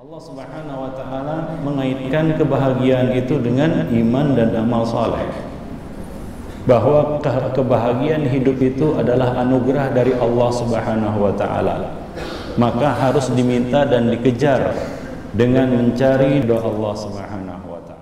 Allah Subhanahu wa taala mengaitkan kebahagiaan itu dengan iman dan amal saleh. Bahwa kebahagiaan hidup itu adalah anugerah dari Allah Subhanahu wa taala. Maka harus diminta dan dikejar dengan mencari doa Allah Subhanahu wa taala.